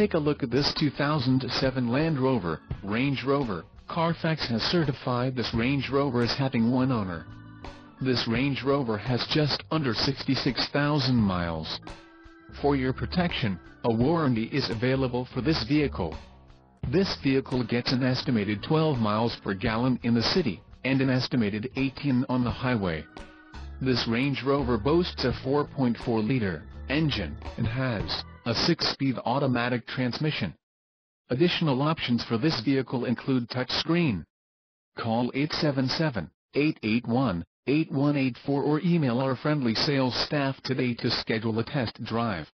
Take a look at this 2007 Land Rover, Range Rover. Carfax has certified this Range Rover as having one owner. This Range Rover has just under 66,000 miles. For your protection, a warranty is available for this vehicle. This vehicle gets an estimated 12 miles per gallon in the city, and an estimated 18 on the highway. This Range Rover boasts a 4.4-liter engine, and has a 6-speed automatic transmission. Additional options for this vehicle include touchscreen. Call 877-881-8184 or email our friendly sales staff today to schedule a test drive.